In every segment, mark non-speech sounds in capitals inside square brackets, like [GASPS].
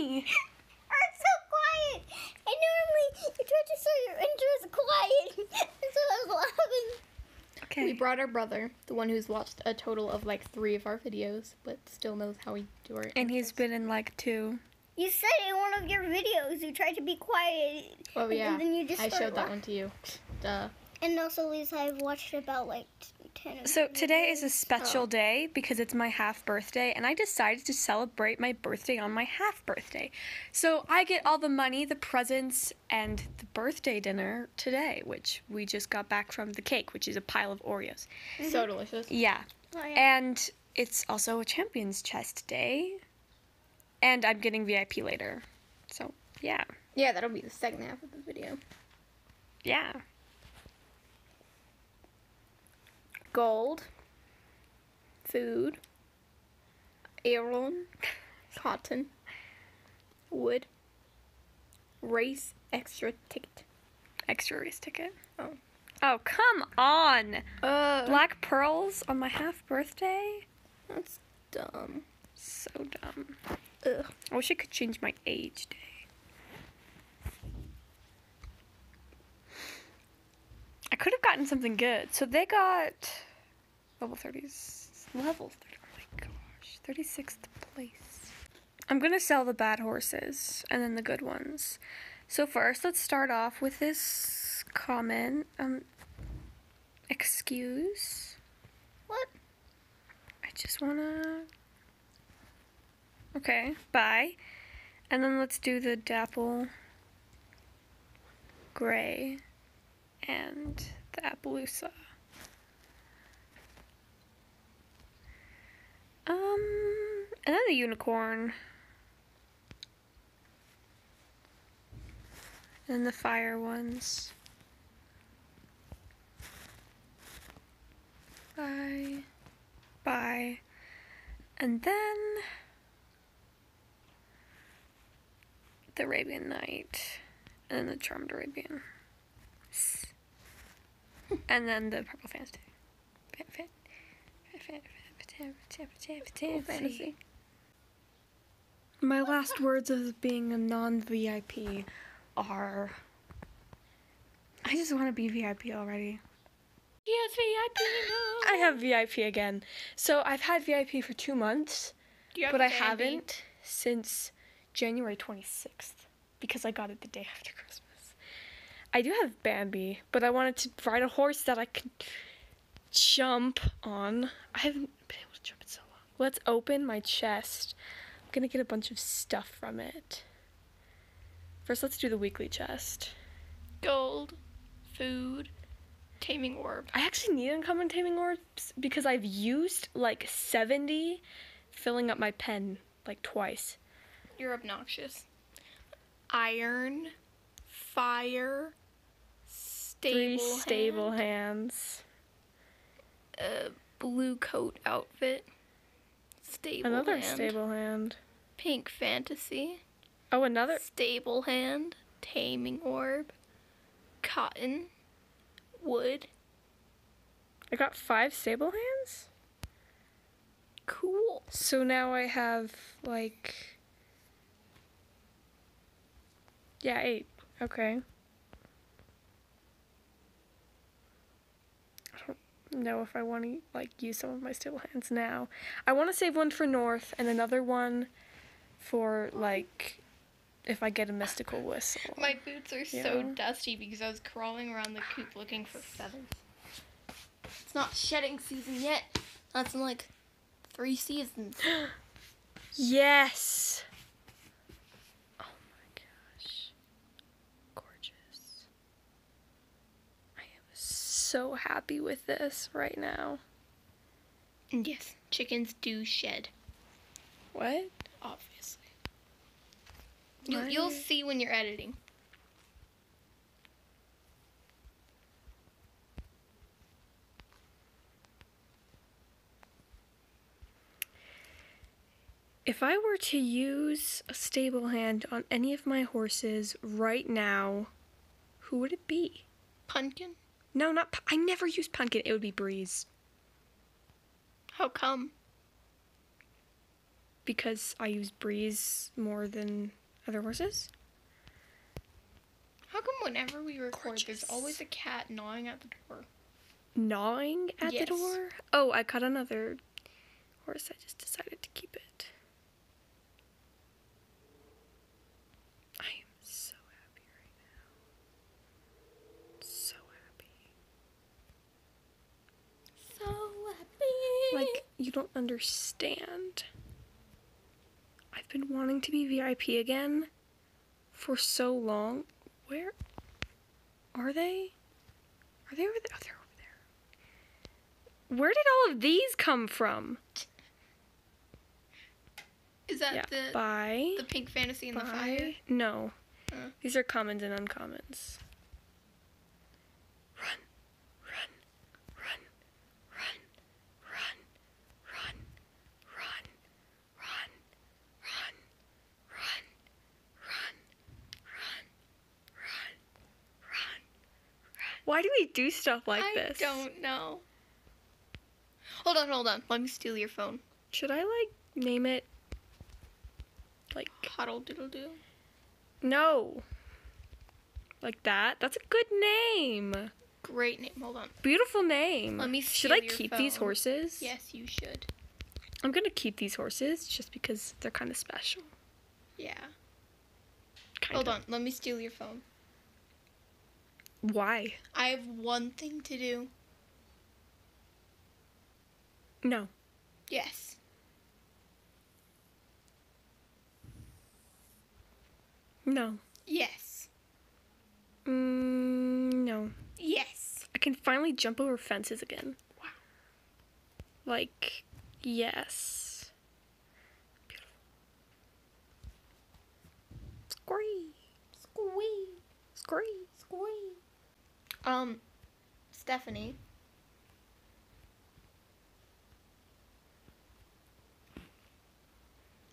funny. Are [LAUGHS] so quiet. And normally you try to show your intros quiet. [LAUGHS] So I was laughing. Okay. We brought our brother, the one who's watched a total of like three of our videos, but still knows how we do our. and he's been in like two. You said in one of your videos you tried to be quiet. Oh yeah, And then you just I start showed that one to you. Duh. And also, Lisa, I've watched about like t- 10 of So today is a videos. special oh. day because it's my half birthday, and I decided to celebrate my birthday on my half birthday. So I get all the money, the presents, and the birthday dinner today, which we just got back from the cake, which is a pile of Oreos. Mm-hmm. So delicious. Yeah. Oh, yeah. And it's also a champion's chest day. And I'm getting VIP later. So, yeah. Yeah, that'll be the second half of the video. Yeah. Gold, food, iron, [LAUGHS] cotton, wood, race extra ticket. Extra race ticket. Oh. Oh, come on. Uh, Black pearls on my half birthday? That's dumb. So dumb. Ugh. I wish I could change my age day. Could have gotten something good. So they got level 30s. Level 30. Oh my gosh. 36th place. I'm going to sell the bad horses and then the good ones. So first, let's start off with this comment. Um, excuse. What? I just wanna. Okay, bye. And then let's do the dapple gray and the Appaloosa. Um, the unicorn. And the fire ones. Bye. Bye. And then the Arabian Night. And the Charmed Arabian. And then the Purple Fantasy. Fan- fan- fan- fan- fan- fan- fan- fantasy. My last words of being a non VIP are I just want to be VIP already. Yes, VIP. I have VIP again. So I've had VIP for two months, but I haven't since January 26th because I got it the day after Christmas. I do have Bambi, but I wanted to ride a horse that I could jump on. I haven't been able to jump in so long. Let's open my chest. I'm gonna get a bunch of stuff from it. First, let's do the weekly chest. Gold, food, taming orb. I actually need uncommon taming orbs because I've used like 70 filling up my pen like twice. You're obnoxious. Iron, fire, stable, Three stable hand, hands. A blue coat outfit, stable Another hand, stable hand. pink fantasy, Oh, another. stable hand, taming orb, cotton, wood. I got five stable hands? Cool. So now I have like. Yeah, eight. Okay. I don't know if I want to like use some of my stable hands now. I want to save one for North and another one for like if I get a mystical whistle. My boots are so dusty because I was crawling around the coop looking for feathers. It's not shedding season yet. That's in like three seasons. [GASPS] Yes. Oh my gosh. Gorgeous. I am so happy with this right now. And yes, chickens do shed, What? obviously. You, Why? you'll see when you're editing. If I were to use a stable hand on any of my horses right now, who would it be? Pumpkin? No, not. I never use pumpkin. It would be Breeze How come? because I use Breeze more than other horses. How come whenever we record, there's always a cat gnawing at the door? Gnawing at Yes. the door? Oh, I caught another horse. I just decided to keep it. I am so happy right now. So happy. So happy. Like, you don't understand. I've been wanting to be VIP again for so long. Where are they? Are they over there? Oh, they're over there. Where did all of these come from? is that yeah, the bye. the pink fantasy in the fire? No. Huh. These are commons and uncommons. Why do we do stuff like I this? I don't know. Hold on, hold on. Let me steal your phone. Should I like name it like Huddle diddle do. no? Like that? That's a good name. Great name. Hold on. Beautiful name. Let me Should I keep these horses? Yes, you should. I'm gonna keep these horses just because they're kind of special. Yeah. Kind Hold on. Let me steal your phone. Why? I have one thing to do. No. Yes. No. Yes. Mm, no. Yes. I can finally jump over fences again. Wow. Like, yes. Beautiful. Scree. Squee. Scree. Squee. Um, Stephanie.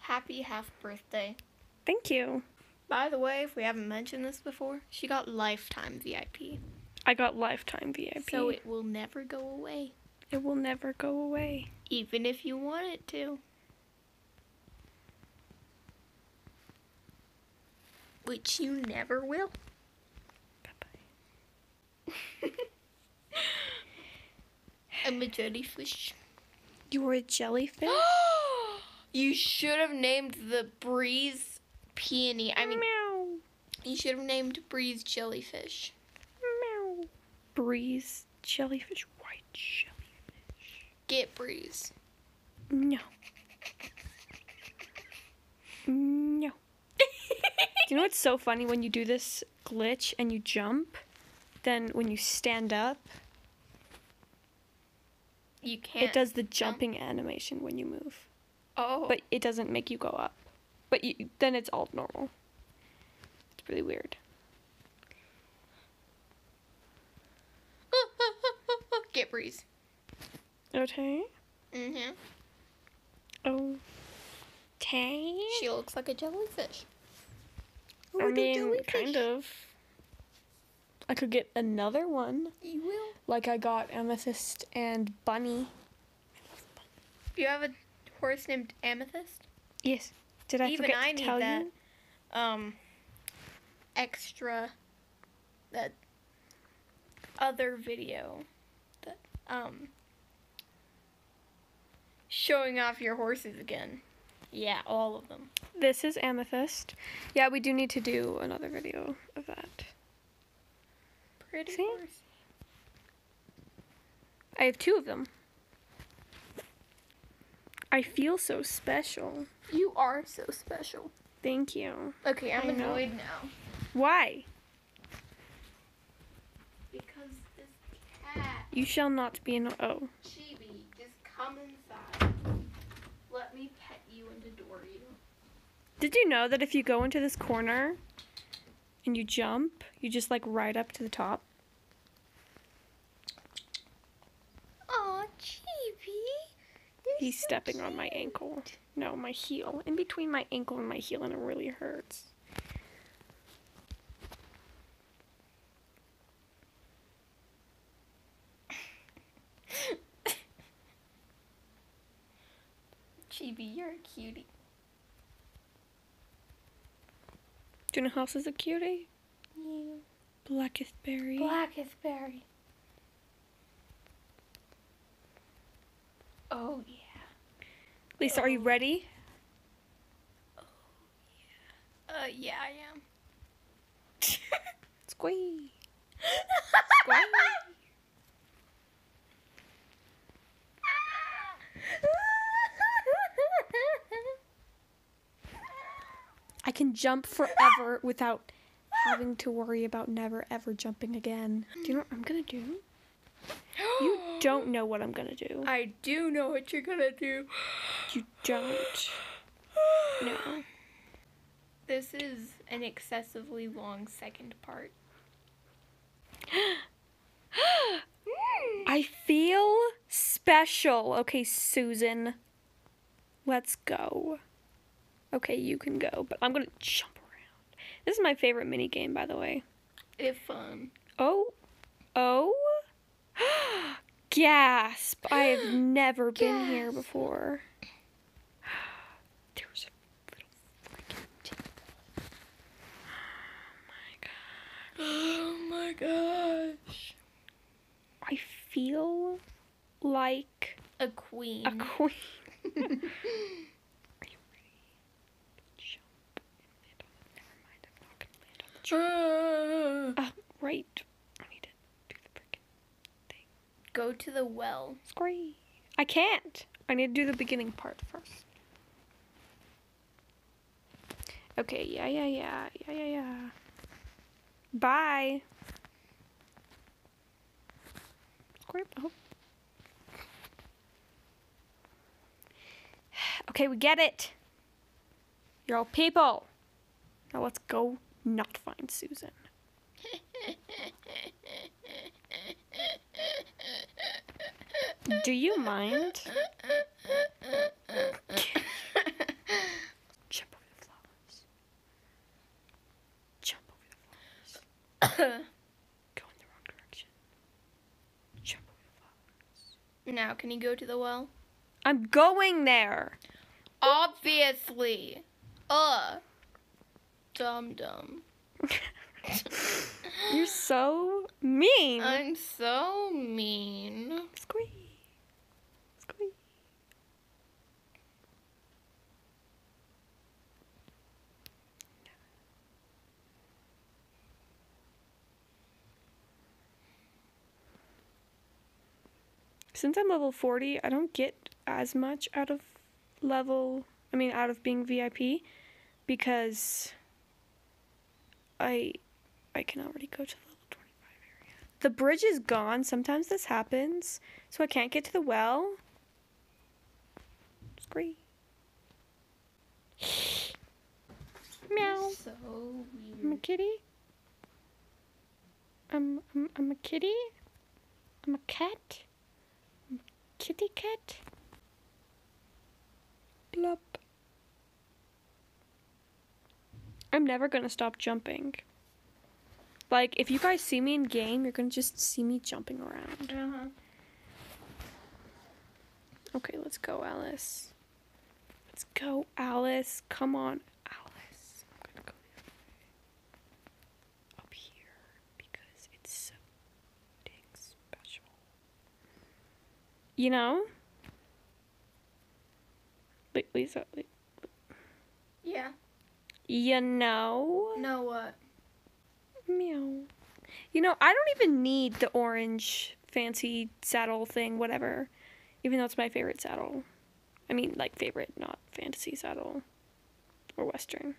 Happy half birthday. Thank you. By the way, if we haven't mentioned this before, she got lifetime VIP. I got lifetime VIP. So it will never go away, it will never go away. even if you want it to. Which you never will. I'm a jellyfish. You're a jellyfish? [GASPS] you should have named the breeze peony. I mean, meow. you should have named breeze jellyfish. Meow. Breeze jellyfish. White jellyfish. Get breeze. No. No. Do [LAUGHS] you know what's so funny when you do this glitch and you jump? Then when you stand up, You can't. it does the jumping animation when you move. Oh. But it doesn't make you go up. But you, then it's all normal. It's really weird. [LAUGHS] Get breeze. Okay. Mm-hmm. Oh. Tay? She looks like a jellyfish. I mean, kind of. I could get another one. You will. Like I got Amethyst and Bunny. You have a horse named Amethyst? Yes. Did I Even forget I to need tell that. you? Um, extra. That other video. That, um, showing off your horses again. Yeah, all of them. This is Amethyst. Yeah, we do need to do another video of that. Pretty See? horse. I have two of them. I feel so special. You are so special. Thank you. Okay, I'm I know. annoyed now. Why? Because this cat, You shall not be an. Oh. Chibi, just come inside. Let me pet you and adore you. Did you know that if you go into this corner and you jump, you just like right up to the top? Aw, Chibi. He's so stepping on my ankle. No, my heel. In between my ankle and my heel, and it really hurts. [LAUGHS] Chibi, you're a cutie. Do you know who else is a cutie? You. Blackest berry. Blackest berry. Oh yeah. Lisa, are you ready? Oh. ready? Uh yeah I am. [LAUGHS] Squee. [LAUGHS] Squee. I can jump forever without having to worry about never ever jumping again. Do you know what I'm gonna do? You don't know what I'm gonna do. I do know what you're gonna do. You don't. No. This is an excessively long second part. I feel special. Okay, Susan. Let's go. Okay, you can go, but I'm gonna jump around. This is my favorite mini game, by the way. It's fun. Um, oh, oh, [GASPS] gasp! I have [GASPS] never been here before. There was a little freaking table. Oh my god! Oh my gosh. I feel like A queen. a queen. Are you ready? Jump and land on the. Never mind, I'm not gonna land on the tree. Uh, Oh, right. I need to do the freaking go to the well. scree. I can't. I need to do the beginning part first. Okay, yeah, yeah, yeah, yeah, yeah, yeah. Bye. Square. Oh. [SIGHS] Okay, we get it. You're all people. Now let's go not find Susan. [LAUGHS] Do you mind? Jump over the flowers. Jump over the flowers. [COUGHS] Go in the wrong direction. Jump over the flowers. now, can you go to the well? I'm going there. Obviously. Uh. Dum dum. [LAUGHS] You're so mean. I'm so mean. Squee. Squee. Since I'm level 40, I don't get as much out of level, I mean, out of being VIP because I I can already go to the level 25 area. The bridge is gone. Sometimes this happens. So I can't get to the well. Scree. Meow. So I'm a kitty. I'm, I'm, I'm a kitty. I'm a cat. I'm kitty cat. Blop. I'm never gonna stop jumping. Like, if you guys see me in game, you're gonna just see me jumping around. Uh-huh. Okay, let's go, Alice. Let's go, Alice. Come on, Alice. I'm gonna go the other way. Up here because it's so dang special. You know? Li- Lisa, li- Yeah. you know? Know what? Meow. You know, I don't even need the orange fancy saddle thing, whatever. Even though it's my favorite saddle. I mean, like, favorite, not fantasy saddle. Or Western.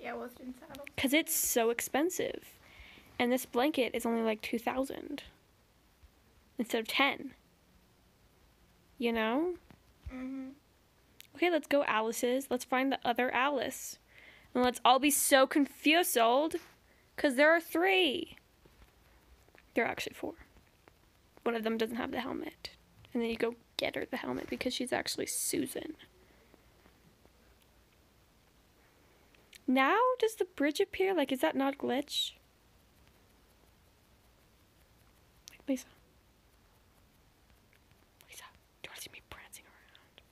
Yeah, Western saddle. Because it's so expensive. And this blanket is only like 2000 instead of 10 You know? Mm-hmm. Okay, let's go Alice's. Let's find the other Alice. And let's all be so confused because there are three. There are actually four. One of them doesn't have the helmet. And then you go get her the helmet because she's actually Susan. Now does the bridge appear? Like, is that not a glitch? Lisa, do you want to see me prancing around?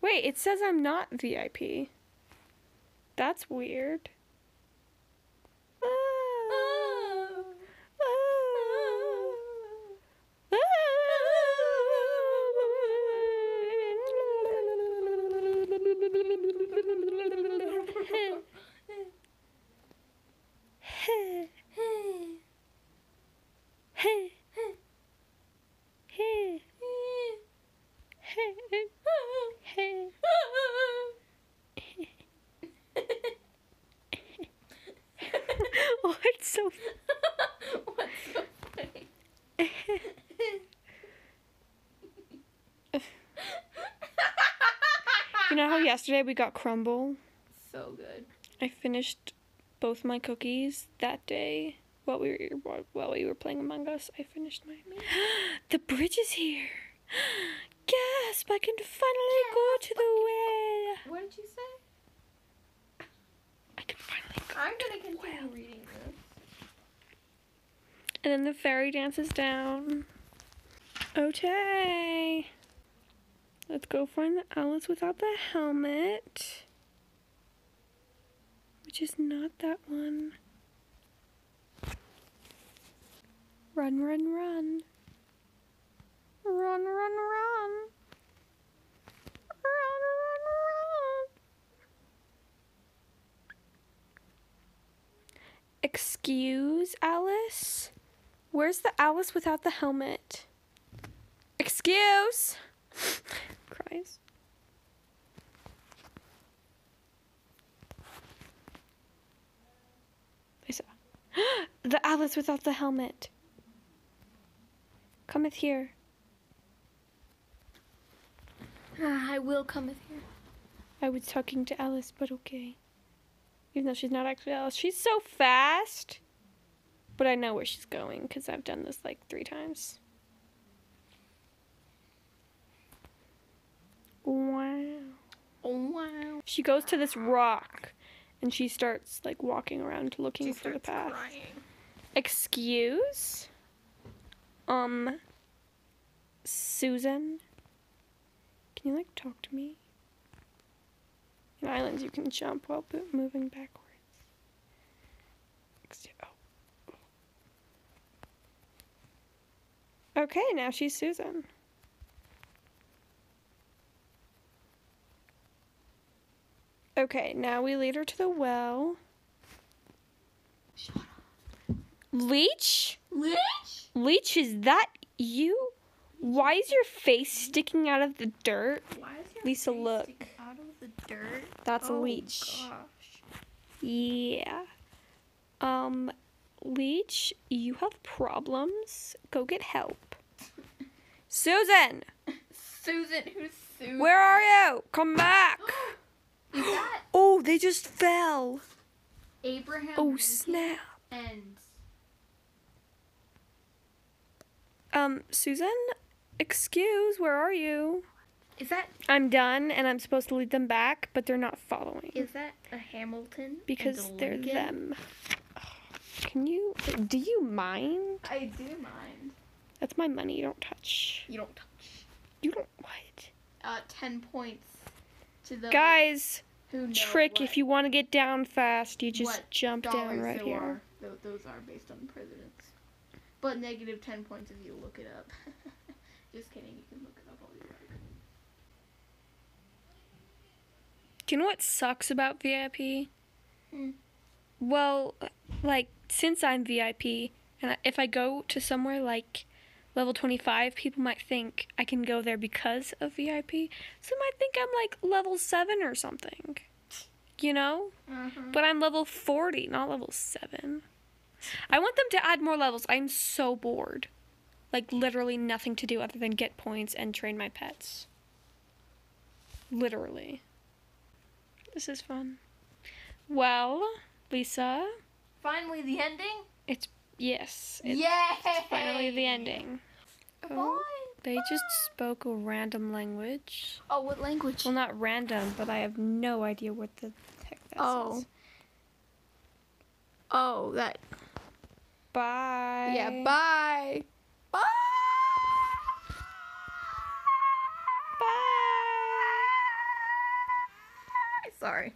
Wait, it says I'm not VIP. That's weird. Know how yesterday we got crumble? so good. I finished both my cookies that day while we were while- we were playing Among Us. I finished mine. [GASPS] the bridge is here. [GASPS] Gasp! I can finally go to the well. What did you say? I can finally go. I'm gonna continue well. reading this. And then the fairy dances down. Okay. Let's go find the Alice without the helmet. Which is not that one. Run, run, run. Run, run, run. Run, run, run. Excuse, Alice? Where's the Alice without the helmet? Excuse! [LAUGHS] Lisa. [GASPS] the Alice without the helmet. Cometh here. Ah, I will come with you. I was talking to Alice, but okay. Even though she's not actually Alice. She's so fast! But I know where she's going because I've done this like three times. Wow. Oh wow. She goes to this rock and she starts like walking around looking She for the path. crying. Excuse? Um Susan? Can you like talk to me? In islands you can jump while moving backwards. Oh. Okay, now she's Susan. Okay, now we lead her to the well. Shut up. Leech? Lich? Leech, is that you? Why is your face sticking out of the dirt? Why is your Lisa, face look. sticking out of the dirt? That's a oh, leech. Gosh. Yeah. Um, Leech, you have problems. Go get help. [LAUGHS] Susan, Susan, who's Susan? where are you? Come back. [GASPS] [GASPS] [GASPS] Oh, they just fell. Abraham Oh, Lincoln snap. and Um, Susan, excuse, where are you? is that I'm done and I'm supposed to lead them back, but they're not following. is that a Hamilton? because a they're them. Can you? Do you mind? I do mind. That's my money. You don't touch. You don't touch. You don't what? Uh, ten points Guys, trick. If you want to get down fast, you just jump down right here. Are. Tho- Those are based on presidents. But negative ten points if you look it up. [LAUGHS] Just kidding. You can look it up all you like. Do you know what sucks about VIP? Hmm. Well, like since I'm VIP, and if I go to somewhere like level 25, people might think I can go there because of VIP. Some might think I'm like level 7 or something. You know? Uh-huh. But I'm level 40, not level 7. I want them to add more levels. I'm so bored. Like, literally nothing to do other than get points and train my pets. Literally. This is fun. Well, Lisa, Finally, the ending. It's Yes, it's Yay! finally the ending. Oh, they just spoke a random language. Oh, what language? Well, not random, but I have no idea what the heck that Oh. says. Oh, that. Bye. Yeah. Bye. Bye. Bye. Sorry.